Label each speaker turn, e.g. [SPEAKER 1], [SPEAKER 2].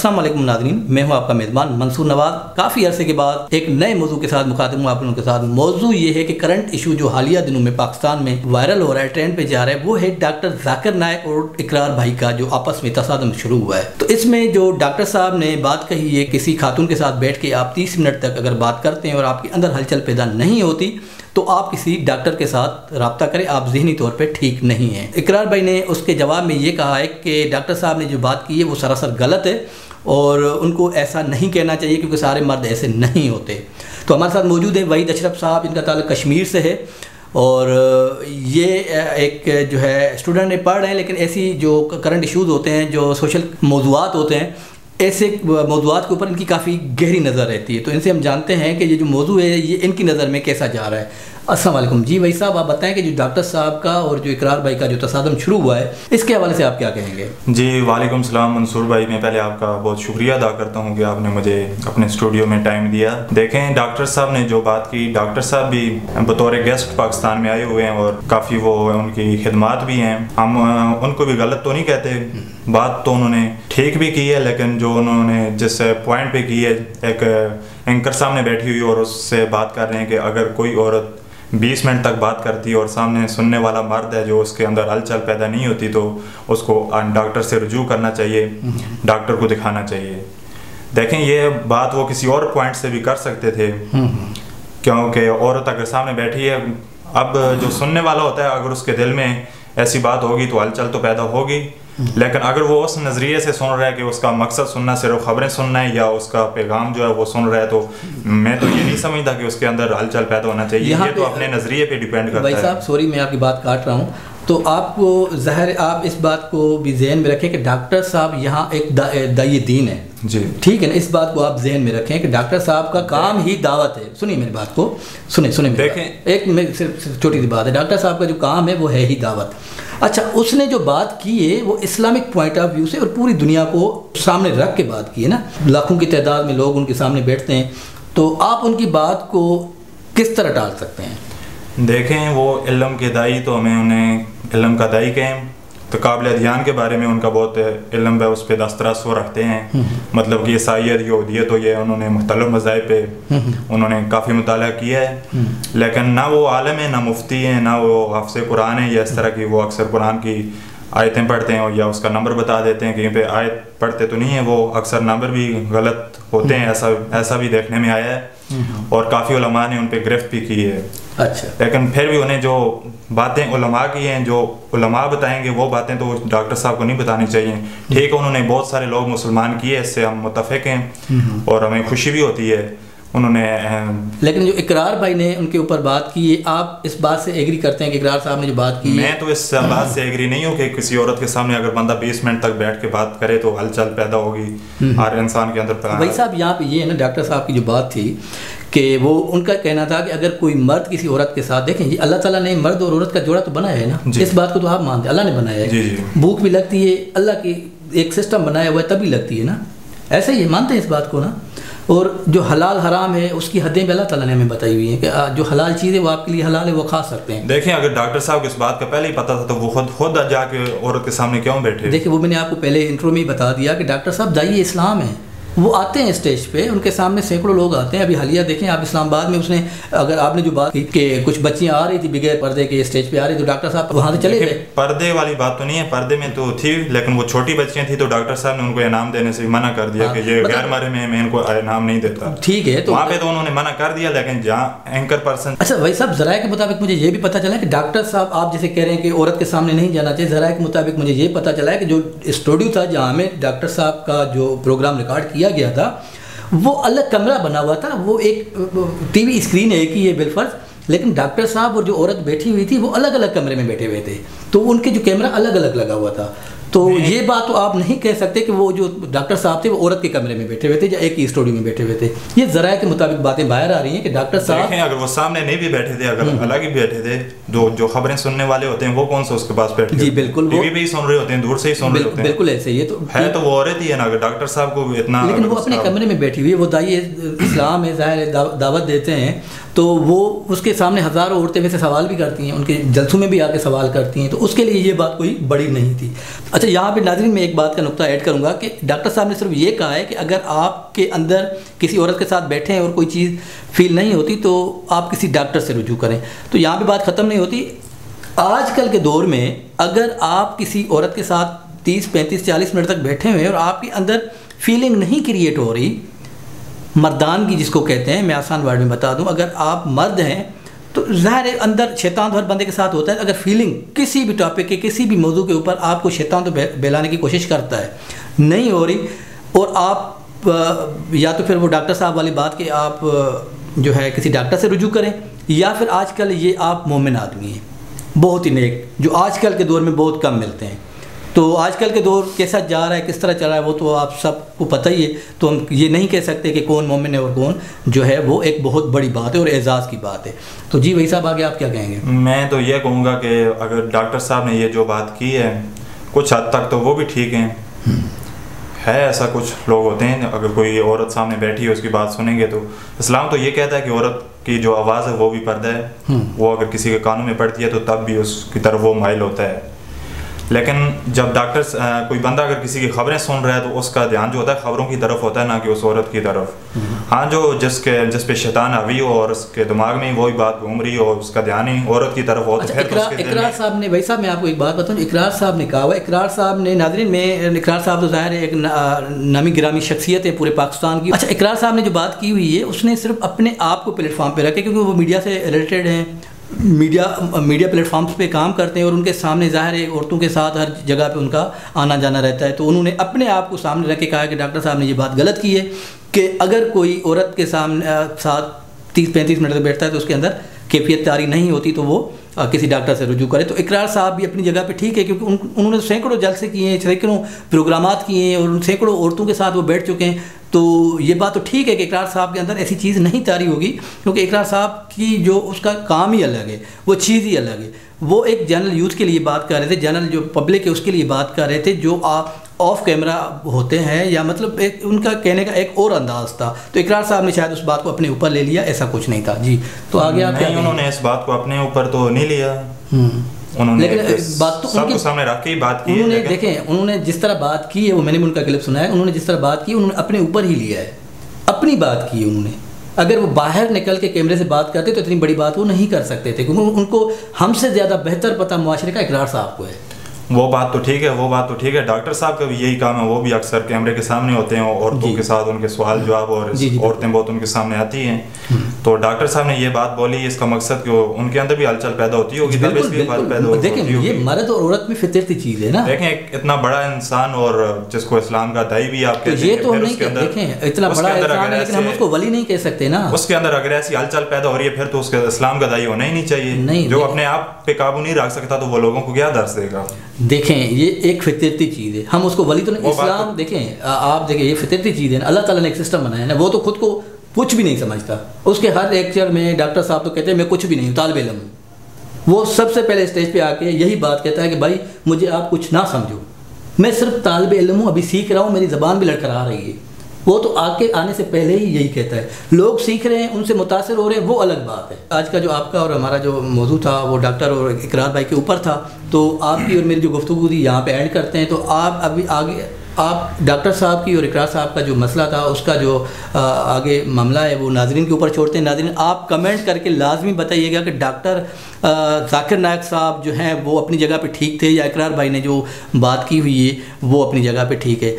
[SPEAKER 1] असलम नाजरीन, मैं हूँ आपका मेज़बान मंसूर नवाज़। काफ़ी अरसे के बाद एक नए मौजू के साथ मुखातिब हूँ, आप लोगों के साथ। मौजू ये है कि करंट इशू जो हालिया दिनों में पाकिस्तान में वायरल हो रहा है ट्रेंड पे जा रहा है, वो है डॉक्टर जाकिर नायक और इकरार भाई का जो आपस में तसादम शुरू हुआ है। तो इसमें जो डॉक्टर साहब ने बात कही है, किसी खातून के साथ बैठ के आप तीस मिनट तक अगर बात करते हैं और आपके अंदर हलचल पैदा नहीं होती तो आप किसी डॉक्टर के साथ रबता करें, आप जहनी तौर पर ठीक नहीं हैं। इकरार भाई ने उसके जवाब में ये कहा है कि डॉक्टर साहब ने जो बात की है, वो सरासर गलत है। और उनको ऐसा नहीं कहना चाहिए क्योंकि सारे मर्द ऐसे नहीं होते। तो हमारे साथ मौजूद है वहीद अशरफ साहब, इनका ताल्लुक कश्मीर से है। और ये एक, जो है स्टूडेंट पढ़ रहे हैं, लेकिन ऐसी जो करंट इश्यूज़ होते हैं, जो सोशल मौजूद होते हैं ऐसे मौजूद के ऊपर इनकी काफ़ी गहरी नज़र रहती है। तो इनसे हम जानते हैं कि ये जो मौजू है, ये इनकी नज़र में कैसा जा रहा है। असलम जी भाई साहब, आप बताएँ कि जो डॉक्टर साहब का और जो इकरार भाई का जो तसादम शुरू हुआ है, इसके हवाले से आप क्या कहेंगे?
[SPEAKER 2] जी, वालेकुम सलाम, मंसूर भाई। मैं पहले आपका बहुत शुक्रिया अदा करता हूँ कि आपने मुझे अपने स्टूडियो में टाइम दिया। देखें, डॉक्टर साहब ने जो बात की, डॉक्टर साहब भी बतौर गेस्ट पाकिस्तान में आए हुए हैं और काफ़ी वो उनकी खिदमत भी हैं। हम उनको भी गलत तो नहीं कहते। बात तो उन्होंने ठीक भी की है लेकिन जो उन्होंने जिस पॉइंट पे की है एक एंकर सामने बैठी हुई और उससे बात कर रहे हैं कि अगर कोई औरत बीस मिनट तक बात करती है और सामने सुनने वाला मर्द है जो उसके अंदर हलचल पैदा नहीं होती तो उसको डॉक्टर से रजू करना चाहिए डॉक्टर को दिखाना चाहिए। देखें ये बात वो किसी और पॉइंट से भी कर सकते थे। क्योंकि औरत अगर सामने बैठी है अब जो सुनने वाला होता है अगर उसके दिल में ऐसी बात होगी तो हलचल तो पैदा होगी। लेकिन अगर वो उस नज़रिए से सुन रहा है कि उसका मकसद सुनना सिर्फ़ खबरें सुनना है या उसका पैगाम जो है वो सुन रहा है तो मैं तो ये नहीं समझता कि उसके अंदर हलचल पैदा होना चाहिए। ये तो अपने नज़रिए पे डिपेंड करता
[SPEAKER 1] है। भाई साहब सॉरी मैं आपकी बात काट रहा हूँ। तो आपको ज़ाहिर आप इस बात को भी जहन में रखें कि डॉक्टर साहब यहाँ एक दाई दीन है। जी। ठीक है ना? इस बात को आप जहन में रखें कि डॉक्टर साहब का काम ही दावत है। सुनिए मेरी बात को। सुने सुने देखें। एक सिर्फ़ छोटी सी बात है। डॉक्टर साहब का जो काम है वो है ही दावत। अच्छा उसने जो बात की है वो इस्लामिक पॉइंट ऑफ़ व्यू से और पूरी दुनिया को सामने रख के बात की है ना? लाखों की तादाद में लोग उनके सामने बैठते हैं। तो आप उनकी बात को किस तरह टाल सकते हैं?
[SPEAKER 2] देखें वो इलम के दाई तो हमें उन्हें इलम का दाई कहें तो काबिल ध्यान के बारे में उनका बहुत इलम है उस पर दस्तरस वो रखते हैं। हम्म, हम्म। मतलब कि ईसाइत यहूदियत तो ये उन्होंने मुख्तलिफ़ मज़ाहब पे हम्म, उन्होंने काफ़ी मुताल किया है। लेकिन ना वो आलम है ना मुफ्ती हैं ना वो हाफज कुरान है या इस तरह की वो अक्सर कुरान की आयतें पढ़ते हैं या उसका नंबर बता देते हैं कहीं पे आयत पढ़ते तो नहीं है वो अक्सर नंबर भी गलत होते हैं ऐसा ऐसा भी देखने में आया है। और काफ़ी उलमा ने उन पर गिरफ्त भी की है। अच्छा। लेकिन फिर भी उन्हें जो बातें उलमा की हैं जो उलमा बताएँगे वो बातें तो डॉक्टर साहब को नहीं बतानी चाहिए। ठीक है उन्होंने बहुत सारे लोग मुसलमान किए इससे हम मुतफिक हैं। हम्म। और हमें खुशी भी होती है। उन्होंने
[SPEAKER 1] लेकिन जो इकरार भाई ने उनके ऊपर बात की आप इस बात से एग्री करते हैं कि इकरार साहब ने जो बात की
[SPEAKER 2] मैं तो इस बात से एग्री नहीं हूँ कि किसी औरत के सामने अगर बंदा बीस मिनट तक बैठ के बात करे तो हलचल पैदा होगी हम्म। हर इंसान के अंदर
[SPEAKER 1] भाई साहब यहाँ पे ये है ना डॉक्टर साहब की जो बात थी कि वो उनका कहना था कि अगर कोई मर्द किसी औरत के साथ देखें अल्लाह ताला ने मर्द और औरत का जोड़ा तो बनाया है ना? इस बात को तो आप मानते अल्लाह ने बनाया है। भूख भी लगती है अल्लाह की एक सिस्टम बनाया हुआ है तभी लगती है ना? ऐसे ही मानते हैं इस बात को ना? और जो हलाल हराम है उसकी हदें भी अल्लाह ताला ने हमें बताई हुई है कि जो हलाल चीज़ है वो आपके लिए हलाल है वो खा सकते हैं।
[SPEAKER 2] देखें अगर डॉक्टर साहब को इस बात का पहले ही पता था तो वो खुद खुद जाके औरत के सामने क्यों बैठे?
[SPEAKER 1] देखिए वो मैंने आपको पहले इंट्रो में ही बता दिया कि डॉक्टर साहब जाइए इस्लाम है। वो आते हैं स्टेज पे उनके सामने सैकड़ों लोग आते हैं। अभी हालिया देखें आप इस्लामाबाद में उसने अगर आपने जो बात की कि कुछ बच्चियाँ आ रही थी बगैर पर्दे के स्टेज पे आ रही तो डॉक्टर साहब वहाँ से चले गए।
[SPEAKER 2] पर्दे वाली बात तो नहीं है पर्दे में तो थी लेकिन वो छोटी बच्चियाँ थी तो डॉक्टर साहब ने उनको इनाम देने से मना कर दिया हाँ, कि ये गैर मारे में मैं इनको इनाम नहीं देता।
[SPEAKER 1] ठीक है
[SPEAKER 2] तो वहाँ पे तो उन्होंने मना कर दिया लेकिन जहाँ एंकर पर्सन
[SPEAKER 1] अच्छा भाई साहब जरा के मुताबिक मुझे ये भी पता चला कि डॉक्टर साहब आप जैसे कह रहे हैं कि औरत के सामने नहीं जाना चाहिए जरा के मुताबिक मुझे ये पता चला है कि जो स्टूडियो था जहाँ में डॉक्टर साहब का जो प्रोग्राम रिकॉर्ड किया गया था। वो अलग कमरा बना हुआ था। वो एक टीवी स्क्रीन है ही है बिलफर्ज लेकिन डॉक्टर साहब और जो औरत बैठी हुई थी, वो अलग अलग कमरे में बैठे हुए थे। तो उनके जो कैमरा अलग अलग लगा हुआ था। तो ये बात तो आप नहीं कह सकते कि वो जो डॉक्टर साहब थे वो औरत के कमरे में बैठे हुए थे या एक ही स्टूडियो में बैठे हुए थे। ये जरा के मुताबिक बातें बाहर आ रही हैं कि डॉक्टर साहब
[SPEAKER 2] अगर वो सामने नहीं भी बैठे थे अगर हम्म। अलग ही बैठे थे जो जो खबरें सुनने वाले होते हैं वो कौन सा उसके पास बैठे
[SPEAKER 1] जी बिल्कुल
[SPEAKER 2] वो भी सुन रहे होते हैं दूर से ही सुन रहे होते
[SPEAKER 1] हैं। बिल्कुल ऐसे ही तो
[SPEAKER 2] है तो वो औरत ही है ना अगर डॉक्टर साहब को इतना
[SPEAKER 1] लेकिन वो अपने कमरे में बैठी हुई है वो दाई इस्लाम है ज़ाहिर दावत देते हैं। तो वो उसके सामने हज़ारों औरतें वैसे सवाल भी करती हैं, उनके जलसों में भी आके सवाल करती हैं तो उसके लिए ये बात कोई बड़ी नहीं थी। अच्छा यहाँ पे नाजरीन मैं एक बात का नुकता ऐड करूँगा कि डॉक्टर साहब ने सिर्फ़ ये कहा है कि अगर आपके अंदर किसी औरत के साथ बैठे हैं और कोई चीज़ फील नहीं होती तो आप किसी डॉक्टर से रुजू करें। तो यहाँ पर बात ख़त्म नहीं होती। आजकल के दौर में अगर आप किसी औरत के साथ तीस, पैंतीस, चालीस मिनट तक बैठे हुए हैं और आपके अंदर फीलिंग नहीं क्रिएट हो रही मर्दान की जिसको कहते हैं, मैं आसान वर्ड में बता दूँ, अगर आप मर्द हैं तो ज़ाहिर अंदर शैतान तो हर बंदे के साथ होता है, अगर फीलिंग किसी भी टॉपिक के, किसी भी मौजू के ऊपर आपको शैतान तो बहलाने की कोशिश करता है। नहीं हो रही, और आप या तो फिर वो डॉक्टर साहब वाली बात कि आप जो है किसी डॉक्टर से रुजू करें, या फिर आजकल ये आप मोमिन आदमी हैं। बहुत ही नेक, जो आजकल के दौर में बहुत कम मिलते हैं। तो आजकल के दौर कैसा जा रहा है किस तरह चल रहा है वो तो आप सबको पता ही है। तो हम ये नहीं कह सकते कि कौन मोमिन है और कौन जो है वो एक बहुत बड़ी बात है और एजाज़ की बात है। तो जी वही साहब आगे आप क्या कहेंगे?
[SPEAKER 2] मैं तो ये कहूँगा कि अगर डॉक्टर साहब ने ये जो बात की है कुछ हद तक तो वो भी ठीक हैं। है ऐसा कुछ लोग होते हैं अगर कोई औरत सामने बैठी है उसकी बात सुनेंगे तो। इस्लाम तो ये कहता है कि औरत की जो आवाज़ है वो भी पर्दा है। हम्म। वो अगर किसी के कानों में पड़ती है तो तब भी उसकी तरफ़ वो माइल होता है। लेकिन जब डॉक्टर कोई बंदा अगर किसी की खबरें सुन रहा है तो उसका ध्यान जो होता है खबरों की तरफ़ होता है ना कि उस औरत की तरफ़। हाँ जो जिसके जिस पे शैतान अवी हो और उसके दिमाग में वही बात घूम रही हो उसका ध्यान ही औरत की तरफ़ हो तो
[SPEAKER 1] अच्छा, इकरा, तो इकरार साहब ने भाई साहब मैं आपको एक बात बताऊँ इकरार साहब ने कहा हुआ इकरार साहब ने नाजरीन में इकरार साहब तो ज़ाहिर है एक नामी गिरामी शख्सियत है पूरे पाकिस्तान की। अच्छा इकरार साहब ने जो बात की हुई है उसने सिर्फ़ अपने आप को प्लेटफॉर्म पर रखे क्योंकि वो मीडिया से रिलेटेड हैं मीडिया मीडिया प्लेटफॉर्म्स पे काम करते हैं और उनके सामने ज़ाहिर है औरतों के साथ हर जगह पे उनका आना जाना रहता है। तो उन्होंने अपने आप को सामने रख के कहा कि डॉक्टर साहब ने ये बात गलत की है कि अगर कोई औरत के सामने साथ तीस पैंतीस मिनट तक बैठता है तो उसके अंदर कैफियत तारी नहीं होती तो वो किसी डॉक्टर से रुजू करे। तो इकरार साहब भी अपनी जगह पे ठीक है क्योंकि उन, उन्होंने सैकड़ों जलसे किए हैं, सैकड़ों प्रोग्राम किए हैं और उन सैकड़ों औरतों के साथ वो बैठ चुके हैं। तो ये बात तो ठीक है कि इकरार साहब के अंदर ऐसी चीज़ नहीं तारी होगी क्योंकि इकरार साहब की जो उसका काम ही अलग है वो चीज़ ही अलग है। वो एक जनरल यूथ के लिए बात कर रहे थे जनरल जो पब्लिक है उसके लिए बात कर रहे थे जो आप ऑफ़ कैमरा होते हैं या मतलब एक उनका कहने का एक और अंदाज था। तो इकरार साहब ने शायद उस बात को अपने ऊपर ले लिया ऐसा कुछ नहीं था। जी तो आगे आप
[SPEAKER 2] नहीं उन्होंने इस बात को अपने ऊपर तो नहीं लिया। हम्म।
[SPEAKER 1] उन्होंने लेकिन बात तो
[SPEAKER 2] सामने रख के ही बात की
[SPEAKER 1] उन्होंने देखें? उन्होंने जिस तरह बात की है वो मैंने भी उनका क्लिप सुना है उन्होंने जिस तरह बात की उन्होंने अपने ऊपर ही लिया है। अपनी बात की उन्होंने। अगर वो बाहर निकल के कैमरे से बात करते तो इतनी बड़ी बात वो नहीं कर सकते थे क्योंकि उनको हमसे ज़्यादा बेहतर पता मुआरे का इकरार साहब को है।
[SPEAKER 2] वो बात तो ठीक है वो बात तो ठीक है। डॉक्टर साहब का भी यही काम है वो भी अक्सर कैमरे के सामने होते हैं औरतों के साथ उनके सवाल जवाब और औरतें बहुत उनके सामने आती हैं। हम्म। तो डॉक्टर साहब ने ये बात बोली इसका मकसद कि उनके अंदर भी हलचल पैदा होती होगी पैदा
[SPEAKER 1] होती ये मर्द और औरत में फितरती चीज़ है ना।
[SPEAKER 2] देखें इतना बड़ा इंसान और जिसको इस्लाम का दाई भी आप
[SPEAKER 1] तो ये तो नहीं देखें इतना बड़ा इंसान है लेकिन हम उसको वली नहीं कह सकते ना।
[SPEAKER 2] उसके अंदर अगर ऐसी हलचल पैदा हो रही है फिर तो उसके इस्लाम का दाई होना ही नहीं चाहिए। जो अपने आप पे काबू नहीं रख सकता तो वो लोगों को क्या दर्श देगा?
[SPEAKER 1] देखें ये एक फितरती चीज़ है। हम उसको वली तो नहीं इस्लाम तो... देखें आप देखें ये फितरती चीज़ है अल्लाह ताला ने एक सिस्टम बनाया ना वो तो खुद को कुछ भी नहीं समझता। उसके हर लेक्चर में डॉक्टर साहब तो कहते हैं मैं कुछ भी नहीं हूँ तालब इलम हूँ। वो सबसे पहले स्टेज पर आके यही बात कहता है कि भाई मुझे आप कुछ ना समझो। मैं सिर्फ़ तालब इलम हूँ अभी सीख रहा हूँ मेरी ज़बान भी लड़कर आ रही है। वो तो आके आने से पहले ही यही कहता है। लोग सीख रहे हैं, उनसे मुतासर हो रहे हैं, वो अलग बात है। आज का जो आपका और हमारा जो मौजू था, वो डॉक्टर और इकरार भाई के ऊपर था तो आपकी और मेरी जो गुफ्तु थी, यहाँ पे ऐड करते हैं तो आप अभी आगे, आप डॉक्टर साहब की और इकरार साहब का जो मसला था, उसका जो आगे मामला है, वो नाजरन के ऊपर छोड़ते हैं। नाजरन, आप कमेंट करके लाजमी बताइएगा कि डॉक्टर जाकिर नायक साहब जो हैं, वो अपनी जगह पे ठीक थे, या इकरार भाई ने जो बात की हुई है, वो अपनी जगह पे ठीक है।